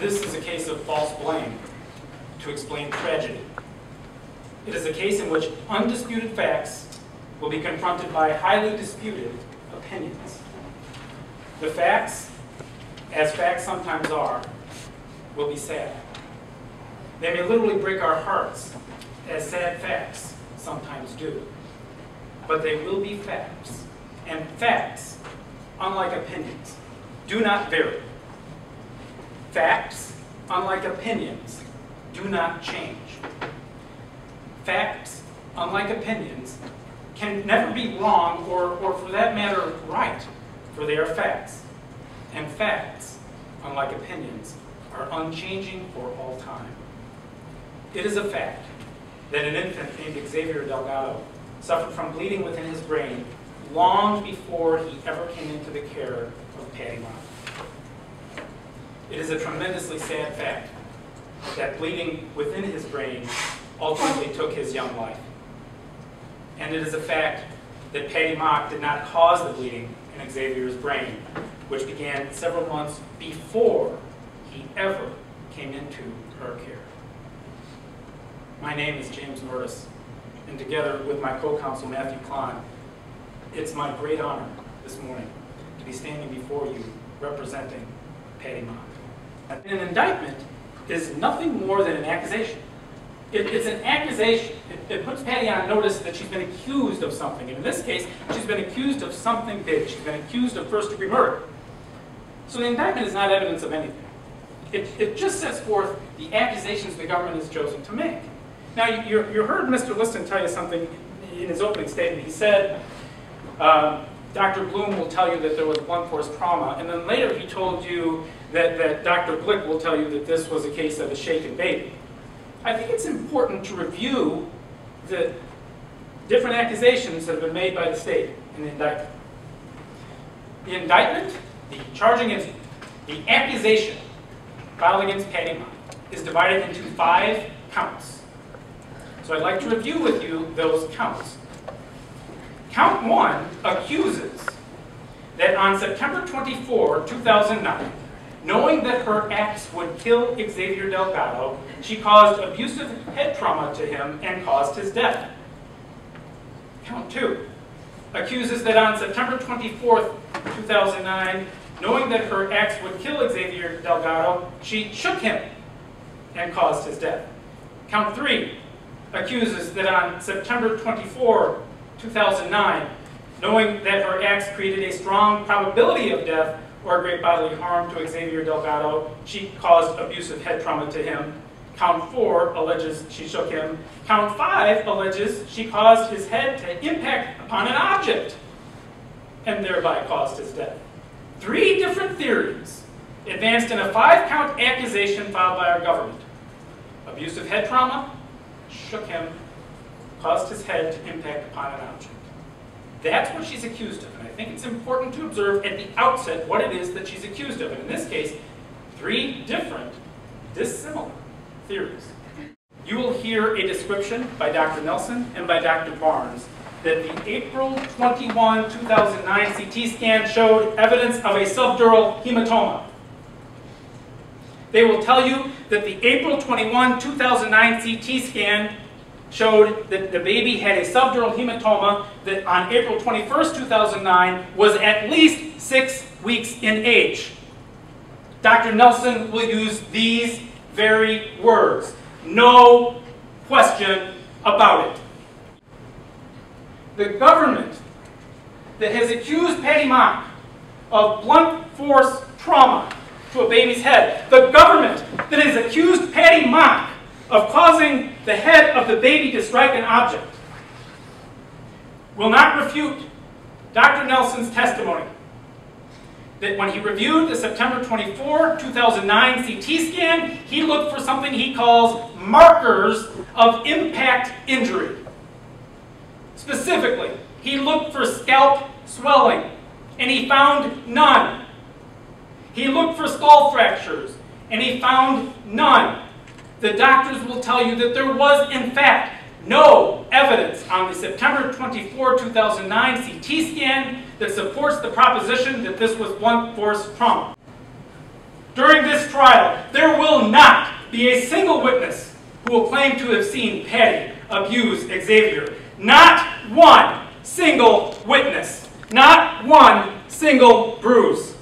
This is a case of false blame to explain tragedy. It is a case in which undisputed facts will be confronted by highly disputed opinions. The facts, as facts sometimes are, will be sad. They may literally break our hearts, as sad facts sometimes do. But they will be facts. And facts, unlike opinions, do not vary. Facts, unlike opinions, do not change. Facts, unlike opinions, can never be wrong or, or for that matter, right, for they are facts. And facts, unlike opinions, are unchanging for all time. It is a fact that an infant named Xavier Delgado suffered from bleeding within his brain long before he ever came into the care of Patti. It is a tremendously sad fact that bleeding within his brain ultimately took his young life. And it is a fact that Patti Mock did not cause the bleeding in Xavier's brain, which began several months before he ever came into her care. My name is James Norris, and together with my co-counsel Matthew Klein, it's my great honor this morning to be standing before you representing Patti Mock. An indictment is nothing more than an accusation. It, it's an accusation. It, it, puts Patti on notice that she's been accused of something. And in this case, she's been accused of something big. She's been accused of first-degree murder. So the indictment is not evidence of anything. It, it just sets forth the accusations the government has chosen to make. Now, you, you heard Mr. Liston tell you something in his opening statement. He said, uh, Dr. Bloom will tell you that there was blunt force trauma, and then later he told you that, that Dr. Glick will tell you that this was a case of a shaken baby. I think it's important to review the different accusations that have been made by the state in the indictment. The indictment, the charging is the accusation filed against Patti Mock is divided into five counts. So I'd like to review with you those counts. Count one accuses that on September 24, 2009, knowing that her acts would kill Xavier Delgado, she caused abusive head trauma to him and caused his death. Count two accuses that on September 24, 2009, knowing that her acts would kill Xavier Delgado, she shook him and caused his death. Count three accuses that on September 24, 2009, knowing that her acts created a strong probability of death or great bodily harm to Xavier Delgado, she caused abusive head trauma to him. Count four alleges she shook him. Count five alleges she caused his head to impact upon an object and thereby caused his death. Three different theories advanced in a five-count accusation filed by our government. Abusive head trauma, shook him, caused his head to impact upon an object. That's what she's accused of, and I think it's important to observe at the outset what it is that she's accused of. And in this case, three different, dissimilar theories. You will hear a description by Dr. Nelson and by Dr. Barnes that the April 21, 2009 CT scan showed evidence of a subdural hematoma. They will tell you that the April 21, 2009 CT scan showed that the baby had a subdural hematoma that on April 21st, 2009 was at least six weeks in age. Dr. Nelson will use these very words. No question about it. The government that has accused Patti Mock of blunt force trauma to a baby's head, the government that has accused Patti Mock of causing the head of the baby to strike an object will not refute Dr. Nelson's testimony that when he reviewed the September 24, 2009 CT scan, he looked for something he calls markers of impact injury. Specifically, he looked for scalp swelling, and he found none. He looked for skull fractures, and he found none the doctors will tell you that there was, in fact, no evidence on the September 24, 2009 CT scan that supports the proposition that this was blunt force trauma. During this trial, there will not be a single witness who will claim to have seen Patti abuse Xavier. Not one single witness. Not one single bruise.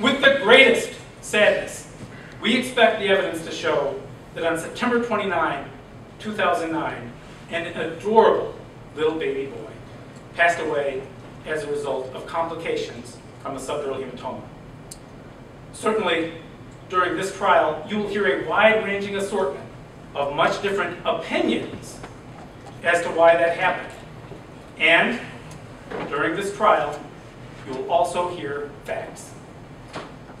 With the greatest sadness, we expect the evidence to show that on September 29, 2009, an adorable little baby boy passed away as a result of complications from a subdural hematoma. Certainly, during this trial, you will hear a wide-ranging assortment of much different opinions as to why that happened. And during this trial, you will also hear facts.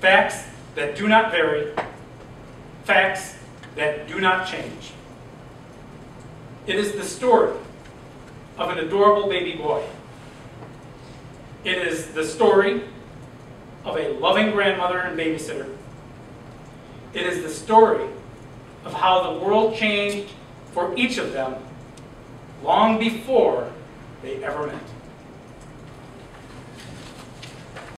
Facts that do not vary, facts that do not change. It is the story of an adorable baby boy. It is the story of a loving grandmother and babysitter. It is the story of how the world changed for each of them long before they ever met.